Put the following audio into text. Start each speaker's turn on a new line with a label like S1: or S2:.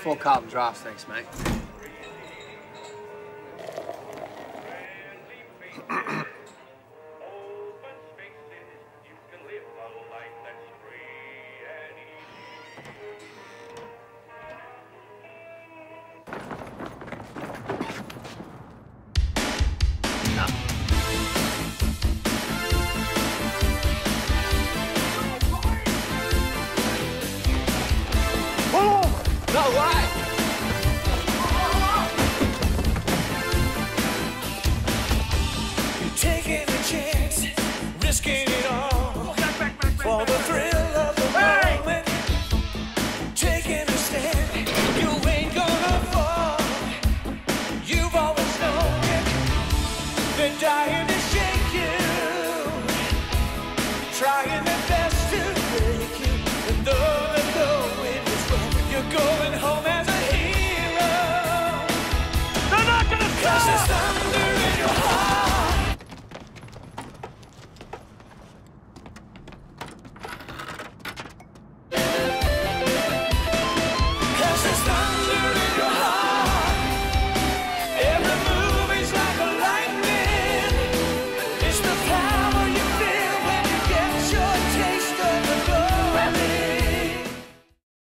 S1: Four Carlton drafts, thanks, mate. No way!